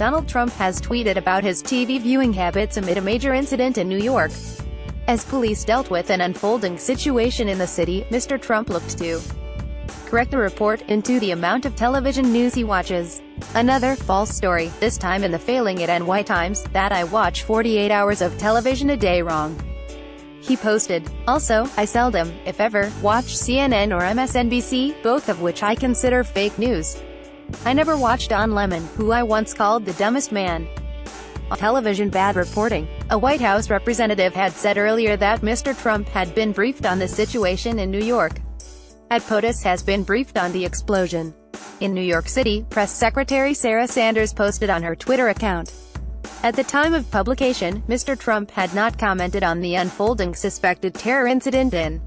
Donald Trump has tweeted about his TV viewing habits amid a major incident in New York. As police dealt with an unfolding situation in the city, Mr. Trump looked to correct a report into the amount of television news he watches. Another false story, this time in the failing at NY Times, that I watch 48 hours of television a day wrong. He posted, Also, I seldom, if ever, watch CNN or MSNBC, both of which I consider fake news. I never watched Don Lemon, who I once called the dumbest man. On television bad reporting. A White House representative had said earlier that Mr. Trump had been briefed on the situation in New York. At POTUS has been briefed on the explosion. In New York City, Press Secretary Sarah Sanders posted on her Twitter account. At the time of publication, Mr. Trump had not commented on the unfolding suspected terror incident in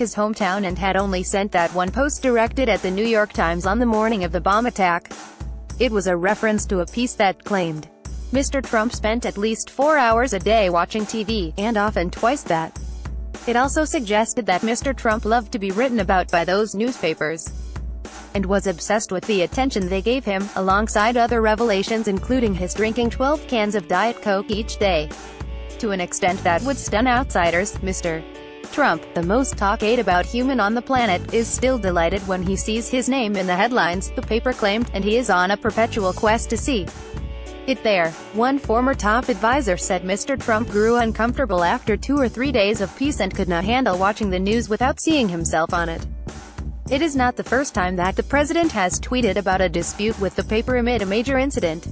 his hometown and had only sent that one post directed at the New York Times on the morning of the bomb attack. It was a reference to a piece that claimed Mr. Trump spent at least four hours a day watching TV, and often twice that. It also suggested that Mr. Trump loved to be written about by those newspapers and was obsessed with the attention they gave him, alongside other revelations including his drinking 12 cans of Diet Coke each day. To an extent that would stun outsiders, Mr. Trump, the most talked about human on the planet, is still delighted when he sees his name in the headlines, the paper claimed, and he is on a perpetual quest to see it there. One former top advisor said Mr. Trump grew uncomfortable after two or three days of peace and could not handle watching the news without seeing himself on it. It is not the first time that the president has tweeted about a dispute with the paper amid a major incident.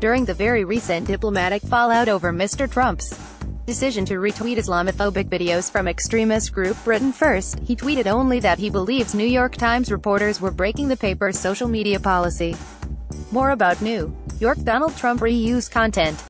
During the very recent diplomatic fallout over Mr. Trump's decision to retweet Islamophobic videos from extremist group Britain First, he tweeted only that he believes New York Times reporters were breaking the paper's social media policy. More about New York Donald Trump reuse content